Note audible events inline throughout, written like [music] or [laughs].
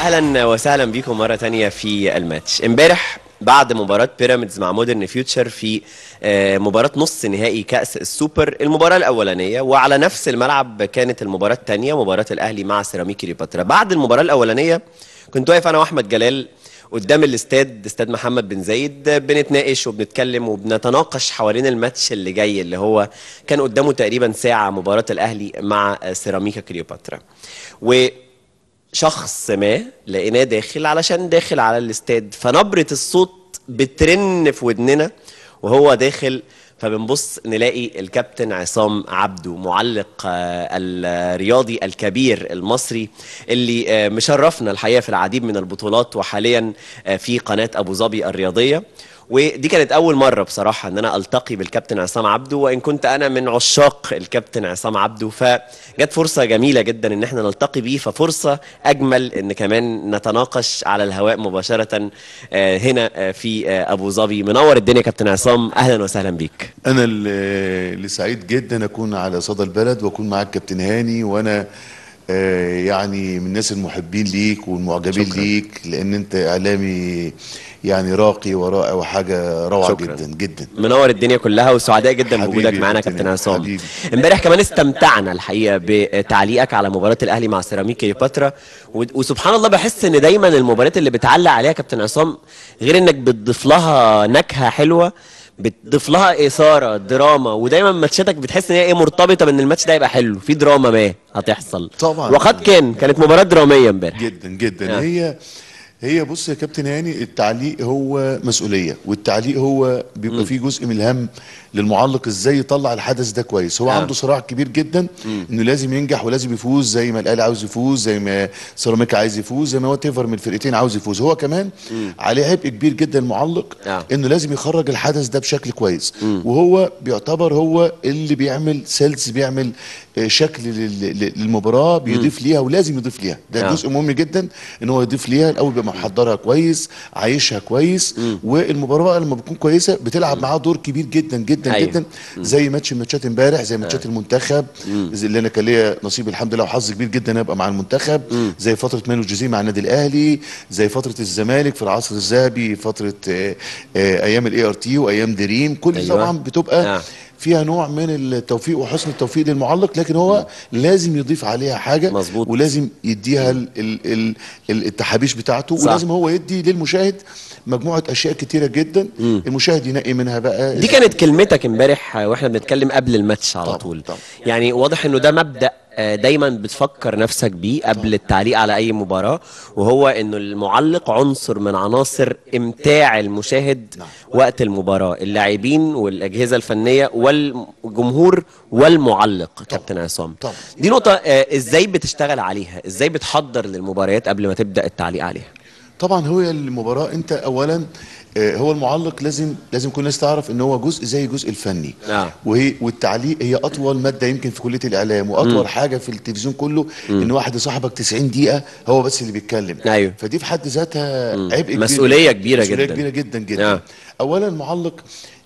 أهلا وسهلا بيكم مرة تانية في الماتش. امبارح بعد مباراة بيراميدز مع مودرن فيوتشر في آه، مباراة نص نهائي كأس السوبر المباراة الأولانية وعلى نفس الملعب كانت المباراة الثانية مباراة الأهلي مع سيراميكا كليوباترا بعد المباراة الأولانية كنت واقف أنا وأحمد جلال قدام الاستاد استاد محمد بن زايد بنتناقش وبنتكلم وبنتناقش حوالين الماتش اللي جاي اللي هو كان قدامه تقريبا ساعة مباراة الأهلي مع آه، سيراميكا كليوباترا. و شخص ما لقيناه داخل علشان داخل على الاستاد. فنبرة الصوت بترن في ودننا وهو داخل. فبنبص نلاقي الكابتن عصام عبده معلق آه، الرياضي الكبير المصري اللي آه، مشرفنا الحقيقة في العديد من البطولات وحاليا آه، في قناة أبو ظبي الرياضية. ودي كانت أول مرة بصراحة إن أنا ألتقي بالكابتن عصام عبده وإن كنت أنا من عشاق الكابتن عصام عبده فجت فرصة جميلة جدا إن إحنا نلتقي بيه ففرصة أجمل إن كمان نتناقش على الهواء مباشرة آه، هنا آه، في آه، أبو ظبي. منور الدنيا كابتن عصام أهلا وسهلا بيك. أنا اللي سعيد جدا أكون على صدى البلد وأكون معاك كابتن هاني وأنا يعني من الناس المحبين ليك والمعجبين شكراً. ليك لأن أنت إعلامي يعني راقي ورائع وحاجة روعة شكراً. جدا جدا منور الدنيا كلها وسعداء جدا بوجودك معانا كابتن عصام. امبارح كمان استمتعنا الحقيقة بتعليقك على مباراة الأهلي مع سيراميكا كليوباترا وسبحان الله بحس إن دايما المباريات اللي بتعلق عليها كابتن عصام غير إنك بتضيف لها نكهة حلوة بتضيف لها إثارة دراما ودايما ماتشاتك بتحس إن هي إيه مرتبطة بإن الماتش ده يبقى حلو في دراما ما هتحصل. طبعاً. وقد كان كانت مباراة درامية امبارح. جدا جدا. آه. هي هي بص يا كابتن هاني التعليق هو مسؤولية والتعليق هو بيبقى فيه جزء من الهم. للمعلق إزاي يطلع الحدث ده كويس. هو آه. عنده صراع كبير جدا إنه لازم ينجح ولازم يفوز زي ما الأهلي عاوز يفوز زي ما سيراميكا عايز يفوز زي ما whatever من الفرقتين عاوز يفوز. هو كمان عليه عبء كبير جدا المعلق آه. إنه لازم يخرج الحدث ده بشكل كويس. وهو بيعتبر هو اللي بيعمل sales بيعمل آه، شكل لل- لل- للمباراة بيضيف ليها ولازم يضيف ليها. ده آه. جزء مهم جدا إن هو يضيف ليها. الأول بيبقى محضرها كويس عايشها كويس والمباراة بقى لما بتكون كويسة بتلعب معاه دور كبير جدا جدا أيوة. جدا زي ماتش ماتشات امبارح زي ماتشات المنتخب زي اللي أنا كان ليا نصيب الحمد لله وحظ كبير جدا أبقى مع المنتخب زي فترة مانو جوزيه مع النادي الأهلي زي فترة الزمالك في العصر الذهبي فترة آه، آه، أيام ال ART وأيام دريم كل أيوة. طبعا بتبقى آه. فيها نوع من التوفيق وحسن التوفيق للمعلق لكن هو لازم يضيف عليها حاجة مظبوط. ولازم يديها ال ال ال ال التحابيش بتاعته صح. ولازم هو يدي للمشاهد مجموعة أشياء كتيرة جدا. المشاهد ينقي منها بقى دي كانت كلمتك امبارح وإحنا بنتكلم قبل الماتش على طول. طبعاً. يعني واضح إنه ده مبدأ آه، دايما بتفكر نفسك بيه قبل التعليق على أي مباراة وهو إنه المعلق عنصر من عناصر إمتاع المشاهد وقت المباراة اللاعبين والأجهزة الفنية والجمهور والمعلق كابتن عصام. دي نقطة آه، إزاي بتشتغل عليها؟ إزاي بتحضر للمباريات قبل ما تبدأ التعليق عليها؟ طبعا هو المباراة أنت اولا آه، هو المعلق لازم لازم كل الناس تعرف إن هو جزء زي الجزء الفني آه. وهي والتعليق هي أطول مادة يمكن في كلية الإعلام وأطول حاجة في التلفزيون كله إن واحد يصاحبك 90 دقيقة هو بس اللي بيتكلم أيوه. فدي في حد ذاتها عبء كبير مسؤولية كبيرة مسؤولية جداً. كبيرة جدا جدا آه. اولا المعلق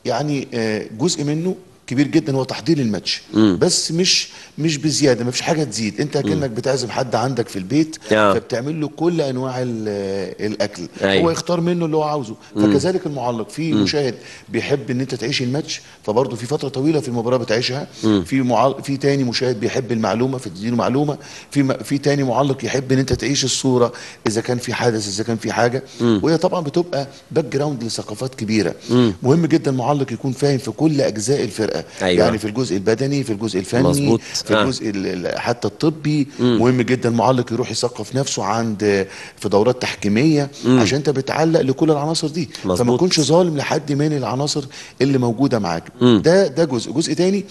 يعني آه، جزء منه كبير جدا هو تحضير الماتش. بس مش مش بزيادة ما فيش حاجة تزيد. انت كأنك بتعزم حد عندك في البيت آه. فبتعمل له كل أنواع ال- الأكل. أيوه. هو يختار منه اللي هو عاوزه. فكذلك المعلق في مشاهد بيحب إن أنت تعيش الماتش فبرضه في فترة طويلة في المباراة بتعيشها. في معل... في تاني مشاهد بيحب المعلومة فتديله معلومة. في م... في تاني معلق يحب إن أنت تعيش الصورة إذا كان في حدث إذا كان في حاجة. وهي طبعا بتبقى background لثقافات كبيرة. مهم جدا المعلق يكون فاهم في كل أجزاء الفرقة. أيوة. يعني في الجزء البدني في الجزء الفني مظبوط. في آه. الجزء ال- ال- حتى الطبي مهم جدا المعلق يروح يثقف نفسه عند في دورات تحكيمية عشان انت بتعلق لكل العناصر دي مظبوط. فما تكونش ظالم لحد من العناصر اللي موجودة معاك ده ده جزء جزء تاني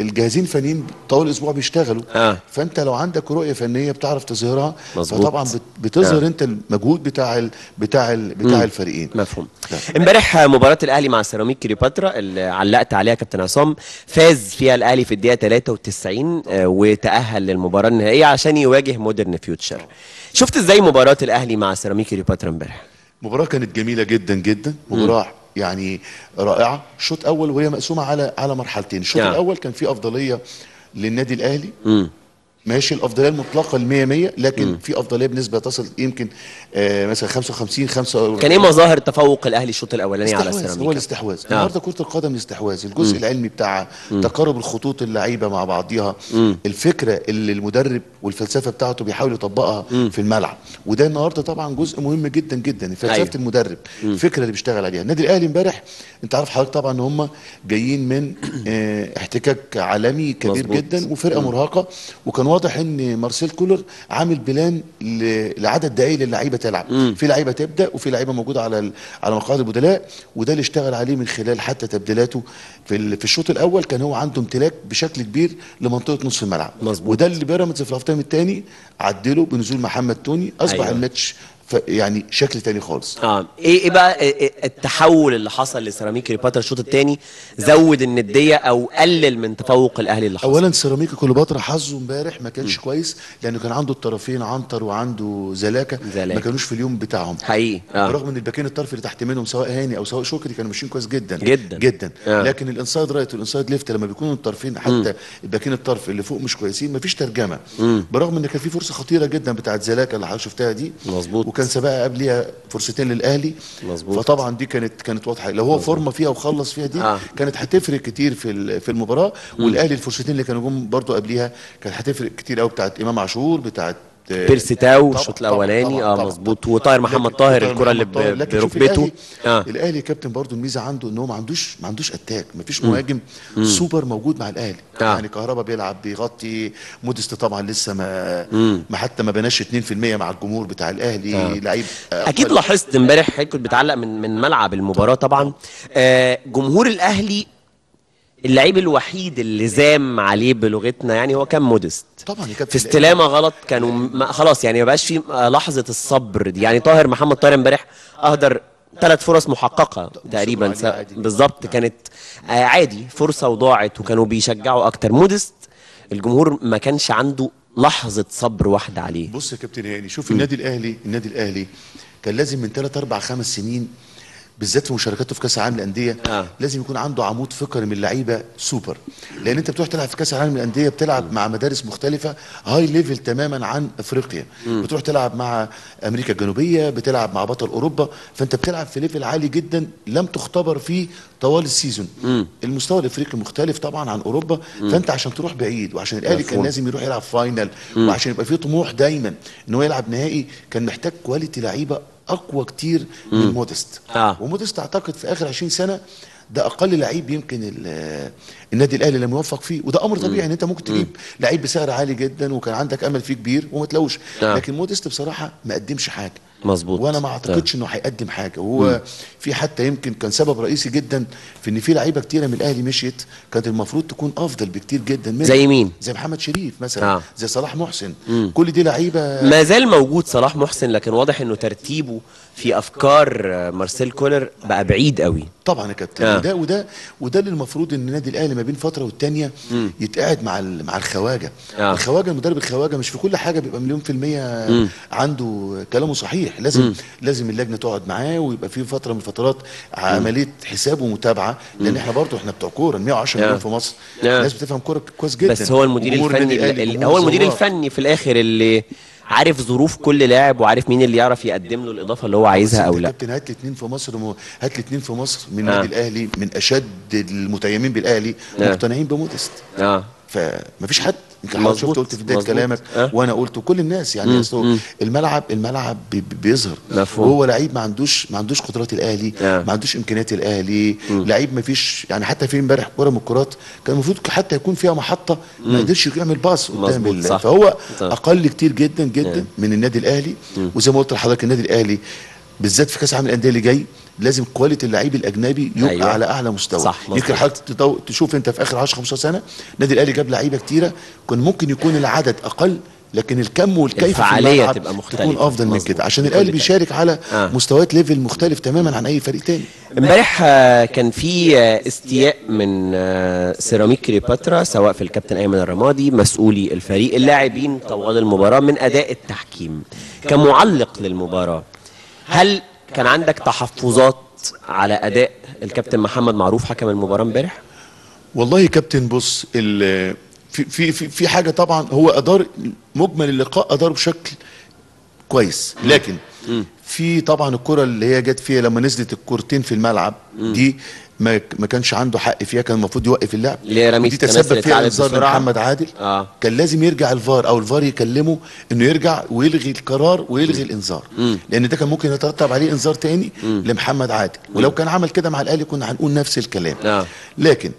الجاهزين الفنيين طول الأسبوع بيشتغلوا. آه. فأنت لو عندك رؤية فنية بتعرف تظهرها. فطبعا بت- بتظهر آه. أنت المجهود بتاع ال بتاع ال بتاع الفريقين. مفهوم. امبارح مباراة الأهلي مع سيراميك كليوباترا اللي علقت عليها كابتن عصام فاز فيها الأهلي في الدقيقة 93 آه، وتأهل للمباراة النهائية عشان يواجه مودرن فيوتشر. شفت إزاي مباراة الأهلي مع سيراميك كليوباترا امبارح؟ مباراة كانت جميلة جدا جدا مباراة يعني رائعة. شوط أول وهي مقسومة على على مرحلتين. الشوط نعم. الأول كان فيه أفضلية للنادي الأهلي. امم ماشي الأفضلية المطلقة ال 100 100 لكن في أفضلية بنسبة تصل يمكن آه مثلا 55 45 كان إيه مظاهر تفوق الأهلي الشوط الأولاني على استحواذ هو الاستحواذ. آه. النهارده كرة القدم الاستحواذ الجزء العلمي بتاعها تقارب الخطوط اللعيبة مع بعضيها. الفكرة اللي المدرب والفلسفة بتاعته بيحاول يطبقها في الملعب. وده النهارده طبعا جزء مهم جدا جدا فلسفة أيوة. المدرب الفكرة اللي بيشتغل عليها. النادي الأهلي امبارح أنت عارف حضرتك طبعا إن هم جايين من آه، احتكاك عالمي كبير مظبوط. جدا وفرقة مرهقة. وكان واضح إن مارسيل كولر عامل plan لعدد دقائق للعيبه تلعب. في لعيبة تبدأ وفي لعيبة موجودة على على مقاعد البدلاء وده اللي اشتغل عليه من خلال حتى تبديلاته في ال- في الشوط الأول كان هو عنده امتلاك بشكل كبير لمنطقة نصف الملعب مظبوط. وده اللي بيراميدز في ال half الثاني عدله بنزول محمد توني أصبح أيوة. الماتش يعني شكل تاني خالص. آه. إيه إيه بقى إيه- إيه التحول اللي حصل لسيراميكا كليوباترا الشوط الثاني زود الندية أو قلل من تفوق الأهلي اللي حصل؟ اولا سيراميكا كليوباترا حظه امبارح ما كانش كويس لأنه كان عنده الطرفين عنتر وعنده زلاكا زلاكا. ما كانوش في اليوم بتاعهم. حقيقي. آه. برغم إن الباكين الطرف اللي تحت منهم سواء هاني أو سواء شكري كانوا ماشيين كويس جدا. جدا. جدا. آه. لكن ال inside right وال inside left لما بيكونوا الطرفين حتى الباكين الطرف اللي فوق مش كويسين مفيش ترجمة. برغم إن كان في فرصة خطيرة جدا بتاعت زلاكا اللي شفتها دي. مظبوط. وكان سبقها قبليها فرصتين للأهلي. مظبوط. فطبعا دي كانت كانت واضحة. لو هو فورمه فيها وخلص فيها دي آه. كانت هتفرق كتير في في المباراة. والأهلي الفرصتين اللي كانوا جم برضو قبليها كانت هتفرق كتير قوي بتاعت إمام عاشور بتاعت بيرسي تاو طبعاً- الشوط الأولاني آه. مظبوط. وطاهر محمد طاهر الكرة اللي بركبته. آه. الأهلي كابتن برضو الميزة عنده إن هو ما عندوش ما عندوش attack ما فيش مهاجم سوبر موجود مع الأهلي. آه. يعني كهربا بيلعب بيغطي مودست طبعا لسه ما ما حتى ما بناش 2% مع الجمهور بتاع الأهلي. آه. لعيب آه، أكيد. لاحظت إمبارح كنت بتعلق من من ملعب المباراة طبعا. آه جمهور الأهلي اللعيب الوحيد اللي زام عليه بلغتنا يعني هو كان مودست. طبعا في استلامة غلط كانوا خلاص يعني ما بقاش في لحظة الصبر دي. يعني طاهر محمد طاهر امبارح أهدر ثلاث فرص محققة تقريبا. بالظبط. كانت عادي فرصة وضاعت وكانوا بيشجعوا أكتر. مودست الجمهور ما كانش عنده لحظة صبر واحدة عليه. بص يا كابتن هاني شوف النادي الأهلي النادي الأهلي كان لازم من 3 4 5 سنين بالذات في مشاركاته في كأس العالم للأندية آه. لازم يكون عنده عمود فقري من اللعيبة سوبر. لأن أنت بتروح تلعب في كأس العالم للأندية بتلعب مع مدارس مختلفة high level تماما عن أفريقيا. بتروح تلعب مع أمريكا الجنوبية بتلعب مع بطل أوروبا. فأنت بتلعب في level عالي جدا لم تختبر فيه طوال ال season. المستوى الأفريقي مختلف طبعا عن أوروبا. فأنت عشان تروح بعيد وعشان الأهلي كان. لازم يروح يلعب final وعشان يبقى فيه طموح دايما ان هو يلعب نهائي كان محتاج quality لعيبة أقوى كتير من مودست. آه. ومودست أعتقد في آخر 20 سنة ده أقل لعيب يمكن ال- النادي الأهلي لم يوفق فيه وده أمر طبيعي إن أنت ممكن تجيب لعيب بسعر عالي جدا وكان عندك أمل فيه كبير وما تلاقوش آه. لكن مودست بصراحة ما قدمش حاجة. مظبوط. وأنا ما اعتقدش انه هيقدم حاجة. وهو في حتى يمكن كان سبب رئيسي جدا في إن في لعيبة كتيرة من الأهلي مشيت كانت المفروض تكون أفضل بكتير جدا منه زي مين؟ زي محمد شريف مثلا. آه. زي صلاح محسن. كل دي لعيبة ما زال موجود صلاح محسن لكن واضح إنه ترتيبه في أفكار مارسيل كولر بقى بعيد قوي. طبعا يا كابتن. آه. وده وده وده اللي المفروض إن النادي الأهلي ما بين فترة والتانية يتقعد مع مع الخواجة. آه. الخواجة المدرب الخواجة مش في كل حاجة بيبقى مليون في المية عنده كلامه صحيح. لازم لازم اللجنة تقعد معاه ويبقى في فترة من الفترات عملية حساب ومتابعة لأن إحنا برضه إحنا بتوع كورة 110 آه. مليون في مصر آه. الناس بتفهم كورة كويس جدا بس هو المدير الفني هو المدير. الفني في الآخر اللي عارف ظروف كل لاعب وعارف مين اللي يعرف يقدم له الإضافة اللي هو عايزها أو لأ كابتن هات لي اتنين في مصر م... هات لي اتنين في مصر من آه. النادي الأهلي من أشد المتيمين بالأهلي آه. مقتنعين بمودست آه فمفيش حد يمكن حضرتك شفت قلت في بداية. كلامك أه. وأنا قلت وكل الناس يعني أصله الملعب الملعب بي- بي- بيظهر مفهوم. وهو لعيب ما عندوش ما عندوش قدرات الأهلي أه. ما عندوش إمكانيات الأهلي لعيب ما فيش يعني حتى في امبارح كوره من الكرات كان المفروض حتى يكون فيها محطة ما قدرش يعمل باص قدام. فهو. أقل كتير جدا جدا من النادي الأهلي وزي ما قلت لحضرتك النادي الأهلي بالذات في كأس العالم للأندية اللي جاي لازم quality اللعيب الأجنبي يبقى أيوة. على أعلى مستوى صح،. يمكن حضرتك تشوف أنت في آخر 10 15 سنة النادي الأهلي جاب لعيبة كتيرة كان ممكن يكون العدد أقل لكن الكم والكيف في الملعب تبقى مختلفة. تكون أفضل من مظبوط. كده عشان الأهلي. بيشارك على آه. آه. مستويات level مختلف تماما عن أي فريق تاني امبارح آه، كان في آه، استياء من آه، سيراميك كليوباترا سواء في الكابتن أيمن الرمادي مسؤولي الفريق اللاعبين طوال المباراة من أداء التحكيم كمعلق للمباراة هل كان عندك تحفظات على أداء الكابتن محمد معروف حكم المباراة امبارح؟ والله يا كابتن بص ال- في في في, في حاجة طبعا هو أدار مجمل اللقاء اداره بشكل كويس. لكن في طبعا الكرة اللي هي جت فيها لما نزلت الكورتين في الملعب دي ما ما كانش عنده حق فيها كان المفروض يوقف اللعب. ودي تسبب فيها انذار. لمحمد عادل. آه. كان لازم يرجع الفار أو الفار يكلمه إنه يرجع ويلغي القرار ويلغي الإنذار. لأن ده كان ممكن يترتب عليه إنذار تاني لمحمد عادل. ولو كان عمل كده مع الأهلي كنا هنقول نفس الكلام. آه. لكن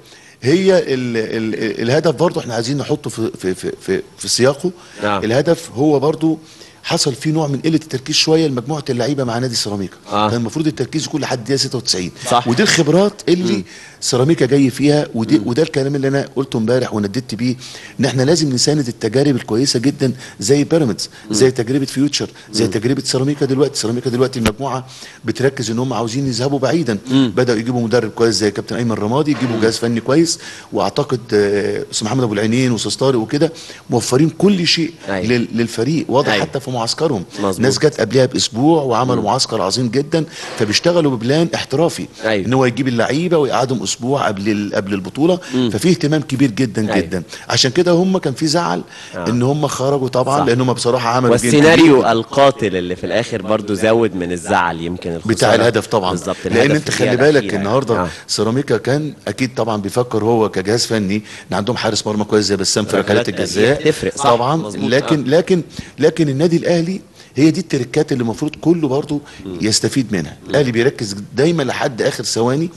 هي ال ال الهدف برضه إحنا عايزين نحطه في في في في, في سياقه. نعم. الهدف هو برضه حصل فيه نوع من قلة التركيز شوية لمجموعة اللعيبة مع نادي سيراميكا. آه. كان المفروض التركيز يكون لحد دقيقة 96 صح. ودي الخبرات اللي سيراميكا جاي فيها ودي وده الكلام اللي أنا قلته امبارح ونددت بيه إن إحنا لازم نساند التجارب الكويسة جدا زي بيراميدز زي تجربة فيوتشر زي تجربة سيراميكا دلوقتي. سيراميكا دلوقتي المجموعة بتركز إن هم عاوزين يذهبوا بعيدا. بدأوا يجيبوا مدرب كويس زي كابتن أيمن رمادي يجيبوا جهاز فني كويس وأعتقد آه، أستاذ محمد أبو العينين وكده موفرين كل شيء أيوة. لل- للفريق. واضح أيوة. حتى في معسكرهم مظبوط. ناس جت قبلها بأسبوع وعملوا معسكر عظيم جدا فبيشتغلوا ببلان احترافي أيوة. إن هو يجيب اللعيبة ويقعدهم أسبوع قبل قبل البطولة ففي اهتمام كبير جدا أيوة. جدا عشان كده هم كان في زعل آه. إن هم خرجوا طبعا صح. لأن هم بصراحة عملوا والسيناريو القاتل اللي في الآخر برضو زود من الزعل يمكن بتاع الهدف طبعا بالظبط لأن أنت خلي بالك. النهارده آه. سيراميكا كان أكيد طبعا بيفكر هو كجهاز فني إن عندهم حارس مرمى كويس زي بسام في ركلات الجزاء تفرق، طبعا لكن لكن لكن النادي الأهلي هي دي التركات اللي المفروض كله برضه يستفيد منها. الأهلي بيركز دايما لحد آخر ثواني.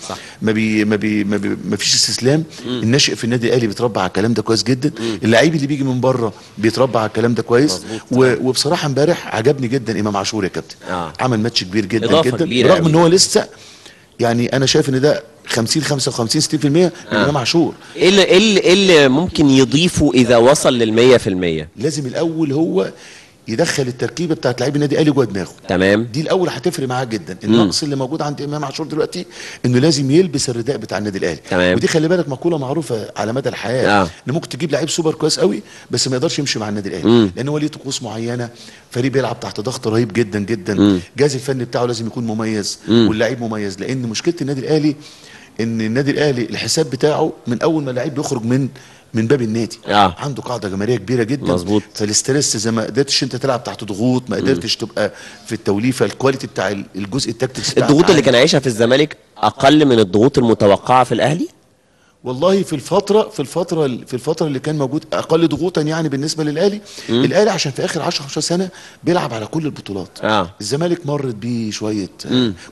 ما بي ما بي ما, بي ما فيش استسلام. الناشئ في النادي الأهلي بيتربى على الكلام ده كويس جدا. اللعيب اللي بيجي من بره بيتربى على الكلام ده كويس. و- وبصراحة امبارح عجبني جدا إمام عاشور يا كابتن. آه. عمل ماتش كبير جدا جدا. أوي. إن هو لسه يعني أنا شايف إن ده 50 55 60% من إمام عاشور. إيه اللي إيه اللي, إيه ممكن يضيفه إذا وصل في المية؟ لازم الأول هو يدخل التركيبة بتاعت لعيب النادي الأهلي جوه دماغه. تمام. دي الأول هتفرق معاه جدا. النقص اللي موجود عند إمام عاشور دلوقتي إنه لازم يلبس الرداء بتاع النادي الأهلي. تمام. ودي خلي بالك مقولة معروفة على مدى الحياة آه. ان ممكن تجيب لعيب سوبر كويس قوي بس ما يقدرش يمشي مع النادي الأهلي. لأن هو ليه طقوس معينة فريق بيلعب تحت ضغط رهيب جدا جدا. الجهاز الفني بتاعه لازم يكون مميز واللعيب مميز. لأن مشكلة النادي الأهلي إن النادي الأهلي الحساب بتاعه من أول ما اللعيب بيخرج من من باب النادي آه. عنده قاعدة جماهيرية كبيرة جدا مظبوط. فالاسترس زي ما قدرتش انت تلعب تحت ضغوط ما قدرتش تبقى في التوليفة الكواليتي بتاع الجزء التكتيكس الضغوط اللي. كان عايشها في الزمالك أقل من الضغوط المتوقعة في الأهلي والله في الفترة في الفترة في الفترة اللي كان موجود أقل ضغوطا يعني بالنسبة للأهلي الأهلي عشان في آخر 10 15 سنة بيلعب على كل البطولات آه. الزمالك مرت بيه شوية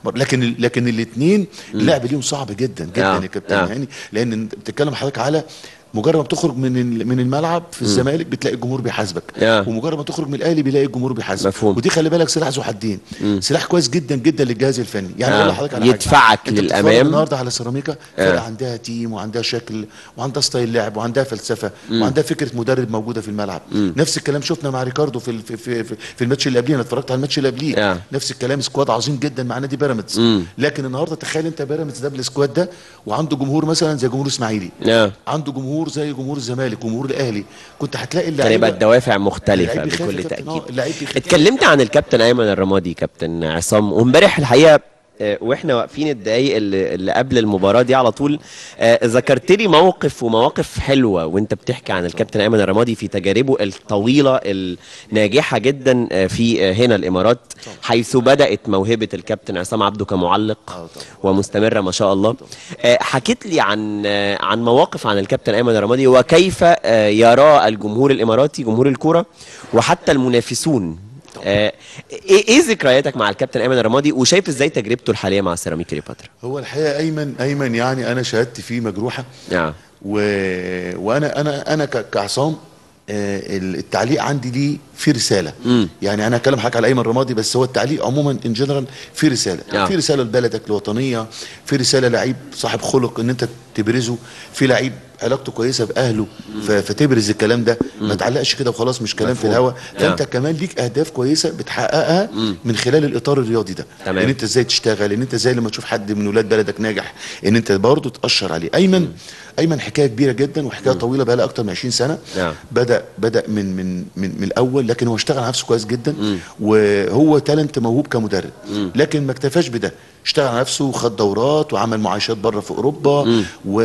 مر- لكن لكن الاثنين اللعب ليهم صعب جدا جدا آه. يا كابتن آه. يعني لأن بتتكلم حضرتك على مجرد ما بتخرج من من الملعب في الزمالك بتلاقي الجمهور بيحاسبك. آه. ومجرد ما تخرج من الأهلي بيلاقي الجمهور بيحاسبك. مفهوم. ودي خلي بالك سلاح ذو حدين. سلاح كويس جدا جدا للجهاز الفني. يعني. أقول لحضرتك على. يدفعك للأمام. النهارده على سيراميكا فرقة عندها تيم وعندها شكل وعندها style لعب وعندها فلسفة وعندها فكرة مدرب موجودة في الملعب. نفس الكلام شفنا مع ريكاردو في في في, في, في الماتش اللي قبليه. أنا اتفرجت على الماتش اللي قبليه. آه. نفس الكلام squad عظيم جدا مع نادي بيراميدز. لكن النهارده تخيل أنت بيراميدز ده بال squad ده وعنده جمهور مثلا زي جمهور إسماعيلي. عنده جمهور زي جمهور الزمالك جمهور الأهلي كنت هتلاقي كان اللعيبه يبقى الدوافع بيخاف بكل تأكيد آه،. اتكلمت عن الكابتن أيمن الرمادي كابتن عصام وامبارح الحقيقة آه، وإحنا واقفين الدقايق اللي, قبل المباراة دي على طول. آه، ذكرت لي موقف ومواقف حلوة وانت بتحكي عن الكابتن أيمن الرمادي في تجاربه الطويلة الناجحة جدا آه، في آه، هنا الإمارات حيث بدأت موهبة الكابتن عصام عبده كمعلق ومستمرة ما شاء الله. آه، حكيت لي عن آه، عن مواقف عن الكابتن أيمن الرمادي وكيف آه، يرى الجمهور الإماراتي جمهور الكرة وحتى المنافسون آه، إيه إيه ذكرياتك مع الكابتن ايمن الرمادي؟ وشايف إزاي تجربته الحالية مع سيراميك كليوباترا هو الحقيقة ايمن أيمن يعني أنا شهادتي فيه مجروحة. نعم. و... وأنا أنا أنا كعصام آه، التعليق عندي ليه في رسالة. مم. يعني أنا هكلم حضرتك على أيمن رمادي بس هو التعليق عموما ان جنرال في رسالة. نعم. في رسالة لبلدك الوطنية في رسالة لعيب صاحب خلق إن أنت تبرزه في لعيب علاقته كويسة بأهله. فتبرز الكلام ده ما تعلقش كده وخلاص مش كلام في. الهوا فانت. كمان ليك أهداف كويسة بتحققها من خلال الإطار الرياضي ده تمام. إن أنت إزاي تشتغل إن أنت إزاي لما تشوف حد من ولاد بلدك ناجح إن أنت برضه تأشر عليه أيمن أيمن حكاية كبيرة جدا وحكاية طويلة بقى لها أكتر من 20 سنة. نعم. بدا بدأ من من من, من الأول لكن هو اشتغل على نفسه كويس جدا. وهو تالنت موهوب كمدرب. لكن ما اكتفاش بده. اشتغل على نفسه وخد دورات وعمل معايشات بره في أوروبا. و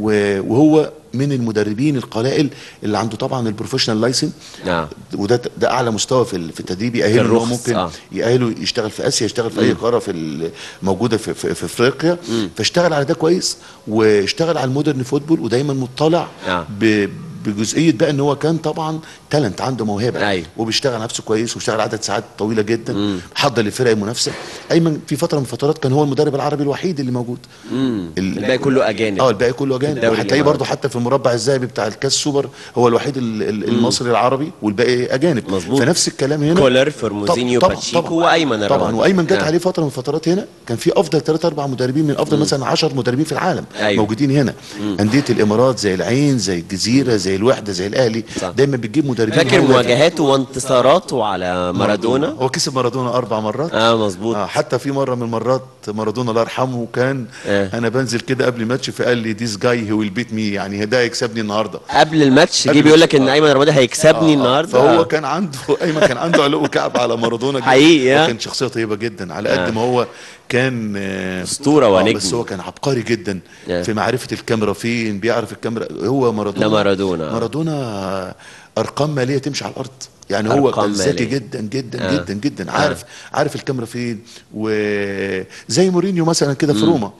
و وهو من المدربين القلائل اللي عنده طبعا ال professional license نعم. وده ده أعلى مستوى في في التدريب يأهله هو ممكن آه. يأهله يشتغل في آسيا يشتغل في أي قارة في موجودة في, في, في إفريقيا. فاشتغل على ده كويس واشتغل على ال modern football ودايما مطلع آه. ب بجزئية بقى إن هو كان طبعا talent عنده موهبة أيوة. وبيشتغل نفسه كويس وبيشتغل عدد ساعات طويلة جدا حضر للفرق المنافسه أيمن في فترة من الفترات كان هو المدرب العربي الوحيد اللي موجود. ال- الباقي كله أجانب. آه الباقي كله أجانب. وهتلاقيه. برضه حتى في المربع الذهبي بتاع الكاس سوبر هو الوحيد ال- ال- المصري العربي والباقي أجانب. مظبوط. فنفس الكلام هنا. كولر فورموزينيو باتشيكو وأيمن طبعا. وأيمن جت آه. عليه فترة من الفترات هنا كان في أفضل ثلاث أربع مدربين من أفضل مثلا 10 مدربين في العالم أيوة. موجودين هنا. أندية الإمارات زي العين زي الجزيرة زي الوحدة زي الأهلي صح. دايما بتجيب مدربين فاكر هو- مواجهاته وانتصاراته على مارادونا هو كسب مارادونا أربع مرات آه مظبوط آه حتى في مرة من المرات مارادونا الله يرحمه كان آه. أنا بنزل كده قبل الماتش فقال لي this guy he will beat me يعني ده هيكسبني النهارده قبل الماتش جه بيقول لك إن. أيمن الرمادي هيكسبني النهارده فهو آه. كان عنده [laughs] أيمن كان عنده علو كعب على مارادونا. حقيقي، آه. وكان شخصية طيبة جدا على قد آه. ما هو كان آه، أسطورة آه، ونجم. بس هو كان عبقري جدا آه. في معرفة الكاميرا فين بيعرف الكاميرا هو مارادونا مارادونا. مارادونا أرقام مالية تمشي على الأرض يعني هو كان ذكي. جدا جدا آه. جدا جدا عارف عارف الكاميرا فين وزي مورينيو مثلا كده في روما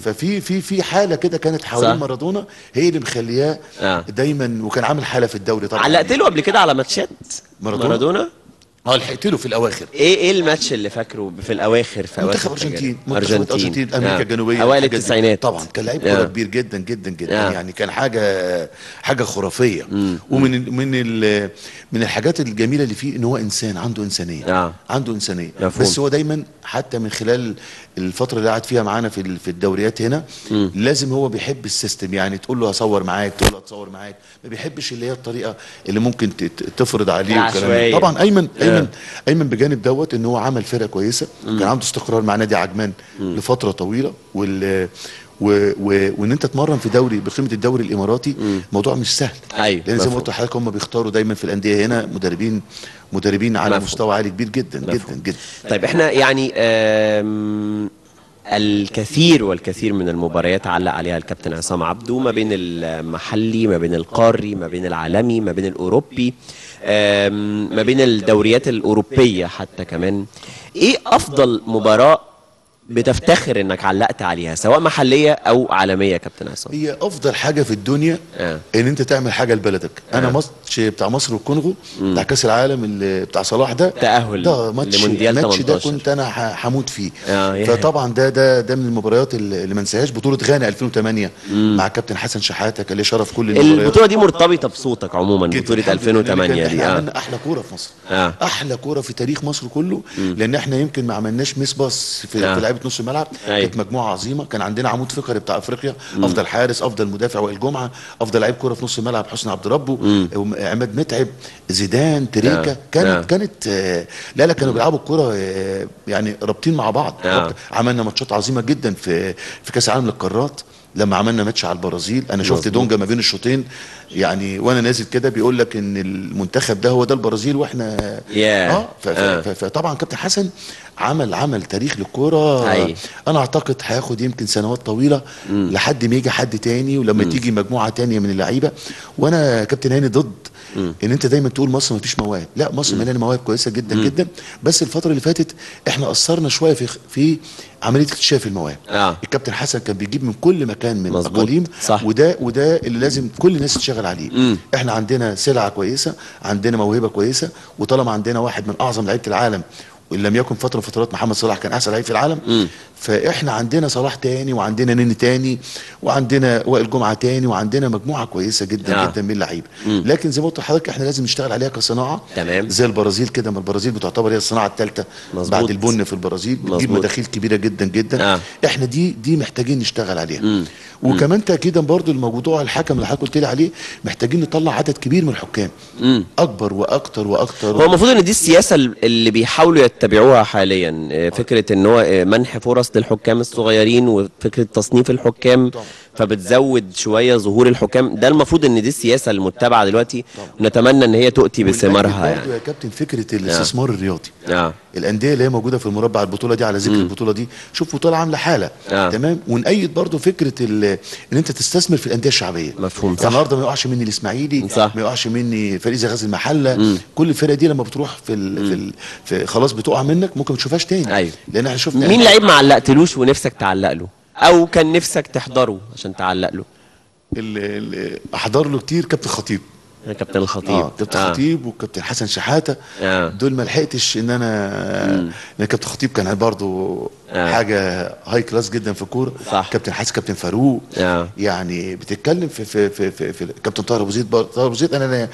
ففي في في حالة كده كانت حوالين. مارادونا هي اللي مخلياه آه. دايما وكان عامل حالة في الدوري طبعا علقت له قبل كده على ماتشات مارادونا؟ مارادونا آه لحقت له في الأواخر إيه إيه الماتش اللي فاكره في الأواخر في منتخب أواخر أرجنتين؟ منتخب أرجنتين أمريكا آه. الجنوبية اوائل. التسعينات طبعا كان لعيب. كوره كبير جدا جدا جدا آه. يعني كان حاجة حاجة خرافية ومن ال- من ال- من الحاجات الجميلة اللي فيه إن هو إنسان عنده إنسانية آه. عنده إنسانية مفهوم. بس هو دايما حتى من خلال الفترة اللي قعد فيها معانا في في الدوريات هنا لازم هو بيحب السيستم يعني تقول له هصور معاك تقول له هتصور معاك ما بيحبش اللي هي الطريقة اللي ممكن تفرض عليه. العشوائية. طبعا أيمن آه. أيمن أيمن بجانب دوت إن هو عمل فرقة كويسة كان عنده استقرار مع نادي عجمان لفترة طويلة وال و... و... وإن أنت تمرن في دوري بقيمه الدوري الإماراتي موضوع مش سهل أيوة، لأن زي ما. قلت لحضرتك هم بيختاروا دايما في الأندية هنا مدربين مدربين على مفهوم. مستوى عالي كبير جدا مفهوم. جدا جدا طيب إحنا يعني آم، الكثير والكثير من المباريات علق عليها الكابتن عصام عبده ما بين المحلي ما بين القاري ما بين العالمي ما بين الأوروبي ما بين الدوريات الأوروبية حتى كمان إيه أفضل مباراة بتفتخر إنك علقت عليها سواء محلية أو عالمية يا كابتن عصام. هي أفضل حاجة في الدنيا آه. إن أنت تعمل حاجة لبلدك. أنا ماتش بتاع مصر والكونغو بتاع كأس العالم اللي بتاع صلاح ده تأهل ده ماتش لمونديال الماتش ده 18. كنت أنا هموت فيه. آه،. فطبعا ده ده ده من المباريات اللي ما انساهاش. بطولة غانا 2008 مع كابتن حسن شحاتة كان ليه شرف كل المباريات البطولة دي مرتبطة بصوتك عموما. بطولة الحمد لله، 2008 لأن دي. آه. أحلى كورة في مصر. آه. أحلى كورة في تاريخ مصر كله لأن إحنا يمكن ما عملناش ميس باص في, آه. في لعيبة نص الملعب أيوة. كانت مجموعة عظيمة كان عندنا عمود فقري بتاع أفريقيا أفضل حارس أفضل مدافع وائل جمعة أفضل لعيب كوره في نص الملعب حسني عبد ربه عماد متعب زيدان تريكا آه. كانت آه. كانت آه، لا لا كانوا بيلعبوا الكوره يعني رابطين مع بعض عملنا ماتشات عظيمة جدا في في كأس العالم للقارات لما عملنا ماتش على البرازيل أنا شفت. دونجا ما بين الشوطين يعني وأنا نازل كده بيقول لك إن المنتخب ده هو ده البرازيل وإحنا ياه. آه آه. فطبعا كابتن حسن عمل عمل تاريخ للكورة. أنا أعتقد هياخد يمكن سنوات طويلة لحد ما يجي حد تاني ولما تيجي مجموعة تانية من اللعيبة وأنا كابتن هاني ضد ان انت دايما تقول مصر ما فيش مواهب لا مصر مليانة مواهب كويسة جدا جدا. بس الفترة اللي فاتت إحنا قصرنا شوية في في عملية اكتشاف المواهب آه. الكابتن حسن كان بيجيب من كل مكان من صح. وده وده اللي لازم كل الناس تشتغل عليه. إحنا عندنا سلعة كويسة عندنا موهبة كويسة وطالما عندنا واحد من أعظم لعيبة العالم وإن لم يكن فترة من فترات محمد صلاح كان أحسن لعيب في العالم فإحنا عندنا صلاح تاني وعندنا نني تاني وعندنا وائل جمعة تاني وعندنا مجموعة كويسة جدا آه. جدا من اللعيبة. لكن زي ما قلت لحضرتك إحنا لازم نشتغل عليها كصناعة. تمام. زي البرازيل كده ما البرازيل بتعتبر هي الصناعة الثالثه. بعد البن في البرازيل بتجيب. مداخيل كبيرة جدا جدا. آه. إحنا دي دي محتاجين نشتغل عليها. وكمان تاكيدا برضو الموضوع الحكم اللي حضرتك قلت لي عليه محتاجين نطلع عدد كبير من الحكام. أكبر وأكتر وأكتر. هو المفروض إن دي السياسة اللي بيحاولوا بتتبعوها حاليا. آه، فكرة إن هو آه، منح فرص للحكام الصغيرين وفكرة تصنيف الحكام. فبتزود شوية ظهور الحكام. ده المفروض إن دي السياسة المتبعة دلوقتي ونتمنى إن هي تؤتي بثمارها يعني يا كابتن فكرة الاستثمار الرياضي. آه الأندية اللي هي موجودة في المربع البطولة دي على ذكر البطولة دي شوف بطولة عاملة حالة. آه. تمام؟ ونأيد برضو فكرة إن أنت تستثمر في الأندية الشعبية. مفهوم، صح. يعني النهارده ما يقعش مني الإسماعيلي صح. ما يقعش مني فريق زي غزل المحلة. كل الفرق دي لما بتروح في, ال في, ال في خلاص بتقع منك ممكن ما تشوفهاش تاني أيوة. لأن إحنا شفنا مين لعيب ما علقتلوش ونفسك تعلق له أو كان نفسك تحضره عشان تعلق له ال- ال- أحضر له كتير كابتن خطيب يا كابتن الخطيب آه كابتن آه. خطيب وكابتن حسن شحاتة آه. دول ما لحقتش إن أنا لأن كابتن خطيب كان برضه آه. حاجة هاي كلاس جدا في الكورة. كابتن حسن كابتن فاروق آه. يعني بتتكلم في في في, في, في كابتن طاهر أبو زيد طاهر أبو زيد أنا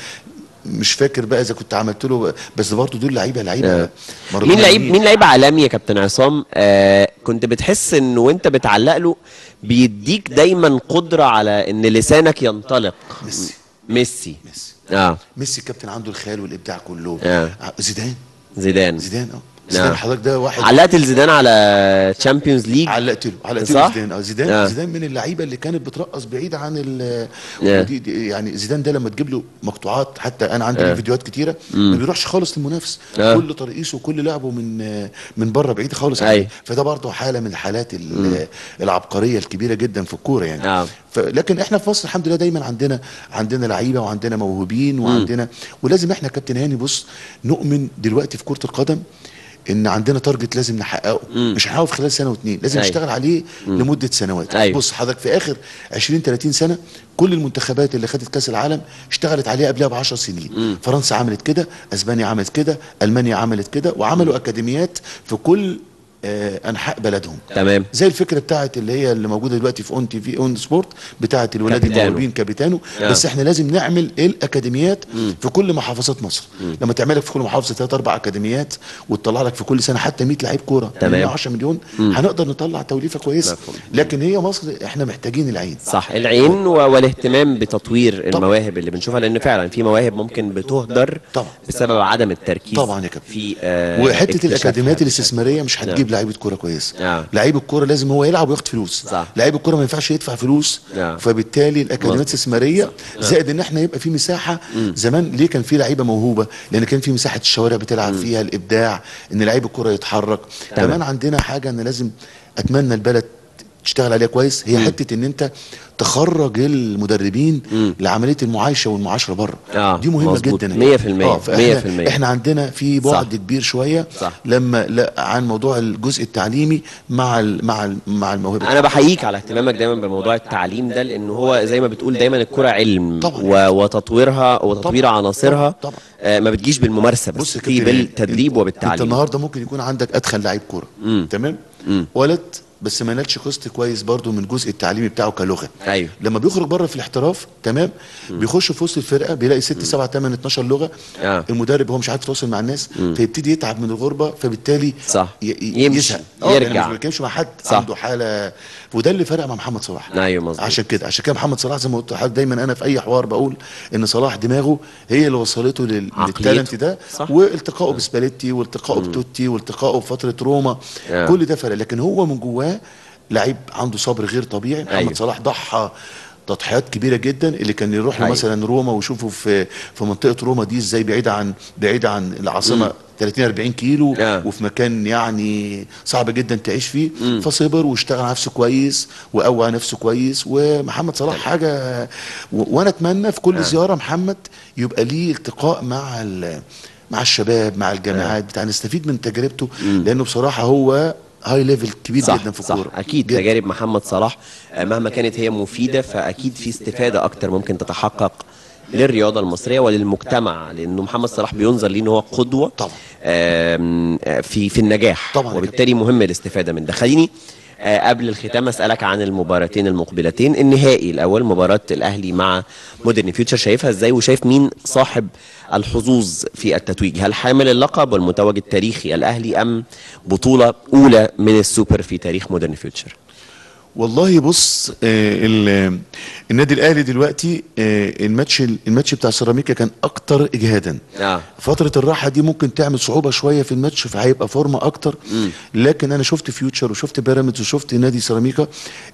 مش فاكر بقى إذا كنت عملت له بس برضه دول لعيبة لعيبة آه. مين لعيب. مين لعيب عالمي يا كابتن عصام آه كنت بتحس إن وأنت بتعلق له بيديك دايما قدرة على إن لسانك ينطلق ميسي. ميسي ميسي آه ميسي الكابتن عنده الخيال والإبداع كله آه. زيدان زيدان زيدان آه. زيدان حضرتك ده واحد علقت لزيدان على Champions League علقت له علقت؟ له زيدان آه زيدان آه. زيدان من اللعيبة اللي كانت بترقص بعيد عن ال D يعني زيدان ده لما تجيب له مقطوعات حتى أنا عندي آه. فيديوهات كتيرة ما بيروحش خالص للمنافس آه. كل ترقيصه وكل لعبه من من بره بعيد خالص أي. فده برضه حالة من الحالات ال- العبقرية الكبيرة جدا في الكورة يعني آه. لكن إحنا في مصر الحمد لله دايما عندنا عندنا لعيبة وعندنا موهوبين وعندنا ولازم إحنا كابتن هاني بص نؤمن دلوقتي في كرة القدم إن عندنا target لازم نحققه. مش هنحققه في خلال سنة واتنين لازم أيوة. نشتغل عليه لمدة سنوات. أيوة. بص حضرتك في آخر 20 30 سنة كل المنتخبات اللي خدت كأس العالم اشتغلت عليها قبلها ب 10 سنين فرنسا عملت كده أسبانيا عملت كده ألمانيا عملت كده وعملوا أكاديميات في كل أنحاء بلدهم. تمام. زي الفكرة بتاعت اللي هي اللي موجودة دلوقتي في ON T في ON Sport بتاعت الولاد. الموهوبين كابيتانو. آه. بس إحنا لازم نعمل الأكاديميات في كل محافظات مصر. لما تعمل لك في كل محافظة ثلاث أربع أكاديميات وتطلع لك في كل سنة حتى 100 لعيب كورة تمام. 110 مليون هنقدر نطلع توليفة كويسة. لكن هي مصر إحنا محتاجين العين. صح. العين و- والاهتمام بتطوير المواهب اللي بنشوفها لأن فعلا في مواهب ممكن بتهدر طبعا. بسبب عدم التركيز طبعا يا كابتن. في آه وحتة الأكاديميات الاستثمارية مش هتجيب لعيبه كوره كويسه. لعيب الكورة لازم هو يلعب وياخد فلوس. صح. لعيب الكورة ما ينفعش يدفع فلوس. فبالتالي الاكاديميات الاستثماريه زائد إن إحنا يبقى في مساحة. زمان ليه كان في لعيبة موهوبة؟ لأن كان في مساحة الشوارع بتلعب فيها الإبداع إن لعيب الكورة يتحرك. كمان عندنا حاجة إن لازم أتمنى البلد تشتغل عليها كويس هي حتة إن أنت تخرج المدربين لعملية المعايشة والمعاشرة بره آه، دي مهمة مظبوط. جدا 100% فإحنا 100%. إحنا عندنا في بعد صح. كبير شوية صح. لما لا عن موضوع الجزء التعليمي مع ال مع ال مع الموهبة أنا بحييك على اهتمامك دايما بموضوع التعليم ده لأن هو زي ما بتقول دايما الكرة علم طبعا. وتطويرها وتطوير طبعا. عناصرها طبعا. آه ما بتجيش بالممارسة بس في بالتدريب انت- إنت وبالتعليم النهارده ممكن يكون عندك أدخل لعيب كورة تمام ولد بس ما نالش قسط كويس برضو من الجزء التعليمي بتاعه كلغة. أيوه. لما بيخرج بره في الاحتراف تمام؟ بيخش في وسط الفرقة بيلاقي 6 7 8 12 لغة. آه. المدرب هو مش عارف يتواصل مع الناس فيبتدي يتعب من الغربة فبالتالي صح. يمشي، آه، يرجع. يعني مش بيتكلمش مع حد صح. عنده حالة. وده اللي فرق مع محمد صلاح. أيوه مظبوط. عشان كده عشان كده محمد صلاح زي ما قلت لحضرتك دايما أنا في أي حوار بقول إن صلاح دماغه هي اللي وصلته لل-. للتالنت ده صح. والتقائه بسباليتي والتقائه بتوتي والتقائه بفترة روما. آه. كل ده فرق. لكن هو من جواه لعيب عنده صبر غير طبيعي. محمد أيوة. صلاح ضحى تضحيات كبيرة جدا. اللي كان يروح له أيوة. مثلا روما ويشوفه في في منطقة روما دي إزاي بعيده عن بعيده عن العاصمة. 30 40 كيلو آه. وفي مكان يعني صعب جدا تعيش فيه. فصبر واشتغل على نفسه كويس وقوى نفسه كويس. ومحمد صلاح حاجة و... وأنا أتمنى في كل زيارة محمد يبقى ليه التقاء مع ال... مع الشباب مع الجامعات بتاع. نستفيد من تجربته لأنه بصراحة هو هاي ليفل كبير صح جدا في صح الكورة أكيد جداً. تجارب محمد صلاح آه، مهما كانت هي مفيدة فأكيد في استفادة أكتر ممكن تتحقق للرياضة المصرية وللمجتمع لأنه محمد صلاح بينظر ليه إن هو قدوة طبعا. آه، في في النجاح طبعا. وبالتالي مهم الاستفادة من ده خليني قبل الختام أسألك عن المباراتين المقبلتين النهائي الأول مباراة الأهلي مع مودرن فيوتشر شايفها إزاي؟ وشايف مين صاحب الحظوظ في التتويج؟ هل حامل اللقب والمتوج التاريخي الأهلي أم بطولة أولى من السوبر في تاريخ مودرن فيوتشر؟ والله بص آه ال- النادي الأهلي دلوقتي آه الماتش الماتش بتاع سيراميكا كان أكتر إجهادا. آه. فترة الراحة دي ممكن تعمل صعوبة شوية في الماتش فهيبقى فورمة أكتر. لكن أنا شفت فيوتشر وشفت بيراميدز وشفت نادي سيراميكا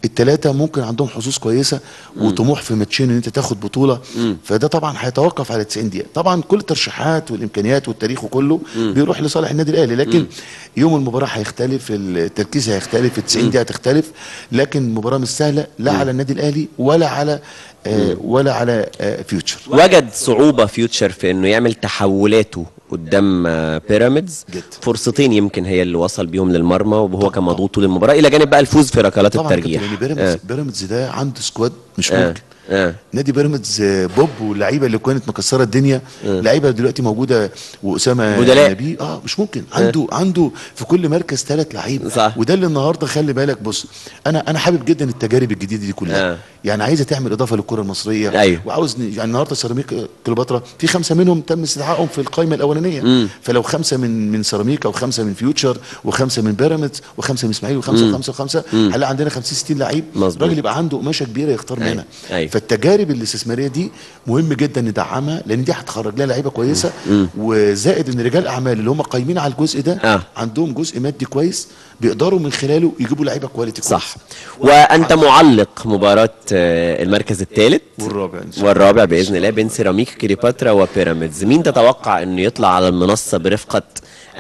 التلاتة ممكن عندهم حظوظ كويسة وطموح في ماتشين إن أنت تاخد بطولة. فده طبعا هيتوقف على 90 دقيقة. طبعا كل الترشيحات والإمكانيات والتاريخ وكله بيروح لصالح النادي الأهلي. لكن يوم المباراة هيختلف التركيز هيختلف ال 90 دقيقة هتختلف. لكن المباراة مش سهلة لا على النادي الأهلي ولا على آه ولا على آه فيوتشر وجد صعوبة فيوتشر في إنه يعمل تحولاته قدام آه، بيراميدز جدا. فرصتين يمكن هي اللي وصل بيهم للمرمى وهو كان مضغوط طول المباراة. إلى جانب بقى الفوز في ركلات طبعا الترجيح. كابتن، يعني بيراميدز آه. بيراميدز ده عنده squad مش آه. ممكن آه. نادي بيراميدز آه، بوب واللعيبة اللي كانت مكسرة الدنيا لعيبة دلوقتي موجودة وأسامة بدلاء. نبيه آه مش ممكن عنده عنده في كل مركز ثلاث لعيبة صح. وده اللي النهارده خلي بالك بص أنا أنا حابب جدا التجارب الجديدة دي كلها آه. يعني عايزة تعمل إضافة للكرة المصرية أيوه. وعاوز ن- يعني النهارده سيراميكا كليوباترا في خمسة منهم تم استدعائهم في القائمه الأولانية فلو خمسة من من سيراميكا وخمسة من فيوتشر وخمسة من بيراميدز وخمسة من اسماعيلي وخمسة وخمسة وخمسة هنلاقي عندنا 50 60 لعيب. الراجل يبقى عنده قماشة كبيرة يختار أيوه. منها أيوه. فالتجارب الاستثمارية دي مهم جدا ندعمها لأن دي هتخرج لها لعيبة كويسة. وزائد إن رجال الاعمال اللي هم قايمين على الجزء ده آه. عندهم جزء مادي كويس بيقدروا من خلاله يجيبوا لعيبة quality كويس صح. وأنت معلق مباراة آه، المركز الثالث؟ والرابع إن شاء الله. والرابع بإذن الله بين سيراميك كليوباترا وبيراميدز. مين تتوقع إنه يطلع على المنصة برفقة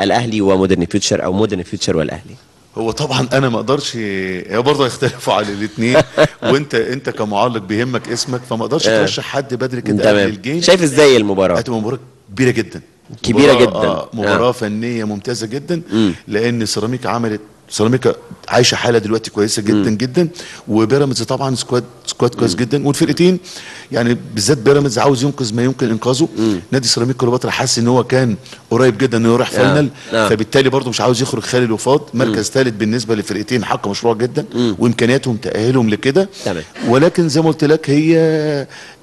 الأهلي ومودرن فيوتشر أو مودرن فيوتشر والأهلي؟ هو طبعا أنا ما أقدرش هي برضه هيختلفوا على الاثنين [laughs] وأنت أنت كمعلق بيهمك اسمك فما أقدرش آه. ترشح حد بدري كده قبل تمام ال game. شايف إزاي المباراة؟ هتبقى مباراة كبيرة جدا. كبيرة مباراة- جدا. آه مباراة آه. فنية ممتازة جدا. لأن سيراميكا عملت سيراميكا عايشة حالة دلوقتي كويسة جدا جدا وبيراميدز طبعا squad squad كويس جدا. والفرقتين يعني بالذات بيراميدز عاوز ينقذ ما يمكن إنقاذه. نادي سيراميكا كليوباترا حاسس إن هو كان قريب جدا إنه يروح final. آه. فبالتالي برضه مش عاوز يخرج خالد وفاض مركز ثالث بالنسبة للفرقتين حق مشروع جدا وإمكانياتهم تأهلهم لكده. ولكن زي ما قلت لك هي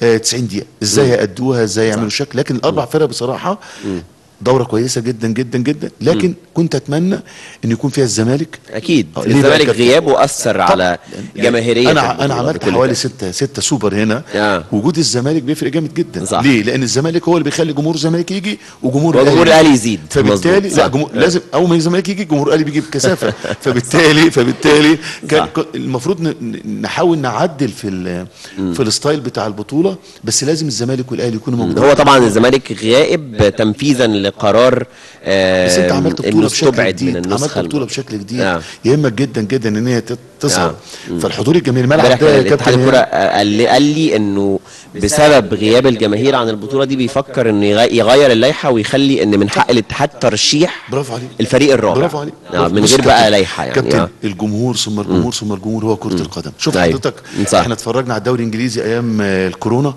آه، 90 دقيقة. إزاي هيأدوها إزاي يعملوا شكل. لكن الأربع فرق بصراحة دورة كويسة جدا جدا جدا. لكن كنت أتمنى إن يكون فيها الزمالك. أكيد. آه، الزمالك؟ غيابه أثر على يعني جماهيرية أنا أنا عملت حوالي. ستة ستة سوبر هنا. آه. وجود الزمالك بيفرق جامد جدا. صح. ليه؟ لأن الزمالك هو اللي بيخلي جمهور الزمالك يجي وجمهور وجمهور الأهلي يزيد. فبالتالي. لا. جمهور لازم أول ما الزمالك يجي جمهور الأهلي بيجي بكثافه [laughs] فبالتالي فبالتالي كان المفروض نحاول نعدل في ال- في ال style بتاع البطولة. بس لازم الزمالك والأهلي يكونوا موجودين. هو طبعا الزمالك غائب تنفيذا لقرار آه بس انت عملت بطولة بشكل استبعد جديد. عملت بطولة بشكل جديد. آه. يهمك جدا جدا إن هي تظهر آه. فالحضور الجماهيري الملعب ده يا كابتن الكوره قال لي, قال لي إنه بسبب غياب الجماهير عن البطولة دي بيفكر إنه يغ- يغير اللائحة ويخلي إن من حق الاتحاد ترشيح برافو عليك. الفير الرابع. برافو عليك. آه. من غير بقى لائحة يعني. كابتن آه. الجمهور ثم الجمهور ثم الجمهور هو كرة القدم. شوف أيوة. حضرتك. إحنا اتفرجنا على الدوري الإنجليزي أيام الكورونا.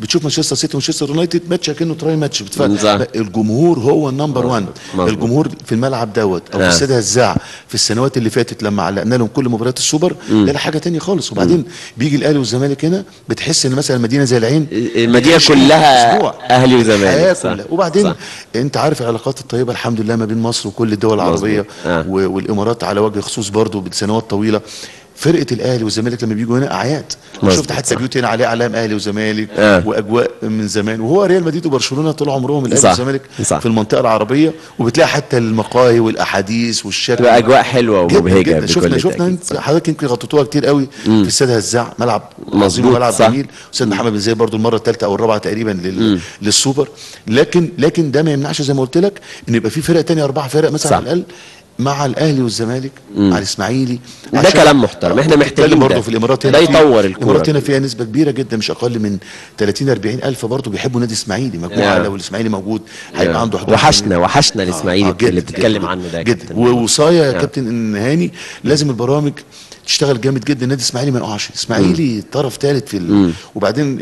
بتشوف مانشستر سيتي ومانشستر يونايتد ماتش كانه try match بتفرج صح. الجمهور هو ال number 1 مظبوط. الجمهور في الملعب دوت أو آه. في استاد هزاع في السنوات اللي فاتت لما علقنا لهم كل مباريات السوبر ده لا حاجة تانية خالص وبعدين بيجي الأهلي والزمالك هنا بتحس إن مثلا مدينه زي العين المدينة بتعيش كلها. أهلي وزمالك، صح. كلها. وبعدين صح. أنت عارف العلاقات الطيبة الحمد لله ما بين مصر وكل الدول العربية آه. والإمارات على وجه خصوص برضو بسنوات طويلة فرقة الأهلي والزمالك لما بيجوا هنا أعياد. شفت حتى. بيوت هنا عليها اعلام أهلي وزمالك آه. وأجواء من زمان. وهو ريال مدريد وبرشلونة طول عمرهم الأهلي والزمالك. في المنطقة العربية. وبتلاقي حتى المقاهي والأحاديث والشكل تبقى أجواء حلوة جدا ومبهجة جدا. بكل شفنا شفنا حضرتك يمكن غطيتوها كتير قوي في استاد هزاع. ملعب عظيم وملعب. جميل. أستاذ محمد بن زايد برضو المرة الثالثة أو الرابعة تقريبا لل... للسوبر. لكن لكن ده ما يمنعش زي ما قلت لك إن يبقى في فرق تانية أربع فرق مثلا. على الأقل. مع الأهلي والزمالك مع الإسماعيلي عشان- كلام محترم. إحنا آه، محتاجين ده. برضه في الإمارات ده هنا في- يطور الكورة. الإمارات هنا فيها نسبة كبيرة جدا مش أقل من 30 40 ألف برضه بيحبوا نادي الاسماعيلي مجموعة. لو الاسماعيلي موجود هيبقى. عنده حضور وحشنا. وحشنا الإسماعيلي جدا- اللي بتتكلم عنه ده جدا كابتن. ووصايا يا آه. كابتن هاني لازم البرامج تشتغل جامد جدا. النادي الاسماعيلي ما يقعش الاسماعيلي طرف ثالث في ال... وبعدين.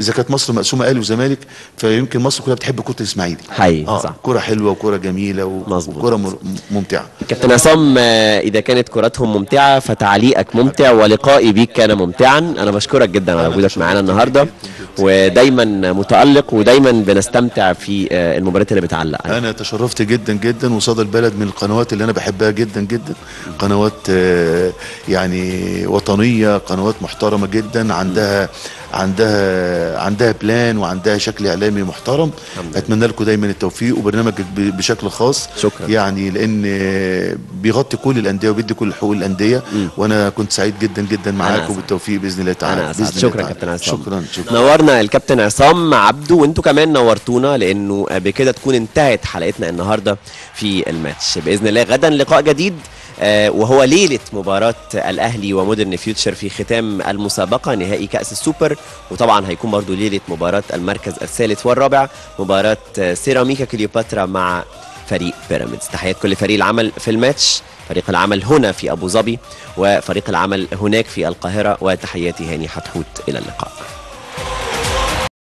إذا كانت مصر مقسومة أهلي وزمالك فيمكن مصر كلها بتحب كرة الاسماعيلي حقيقي، آه صح. كرة حلوة وكرة جميلة و... وكرة م... ممتعة. كابتن عصام آه، إذا كانت كراتهم ممتعة فتعليقك ممتع ولقائي بيك كان ممتعا. أنا بشكرك جدا على وجودك معانا النهارده. ودايما متألق ودايما بنستمتع في آه، المباريات اللي بتعلق أنا تشرفت جدا جدا وصدى البلد من القنوات اللي أنا بحبها جدا جدا. قنوات آه، يعني وطنية قنوات محترمة جدا عندها عندها عندها بلان وعندها شكل إعلامي محترم. أتمنى لكم دايما التوفيق وبرنامجك بشكل خاص. شكراً. يعني لأن بيغطي كل الأندية وبيدي كل حقوق الأندية. وأنا كنت سعيد جدا جدا معاكم. بالتوفيق بإذن الله تعالى. أسعد. الله شكرا تعالى. كابتن عصام. شكرا شكرا. نورنا الكابتن عصام. عبده وانتوا كمان نورتونا لأنه بكده تكون انتهت حلقتنا النهارده في الماتش. بإذن الله غدا لقاء جديد. وهو ليلة مباراة الأهلي ومودرن فيوتشر في ختام المسابقة نهائي كأس السوبر. وطبعا هيكون برضو ليلة مباراة المركز الثالث والرابع مباراة آه، سيراميكا كليوباترا مع فريق بيراميدز. تحيات كل فريق العمل في الماتش. فريق العمل هنا في أبو ظبي وفريق العمل هناك في القاهرة. وتحياتي هاني حتحوت إلى اللقاء.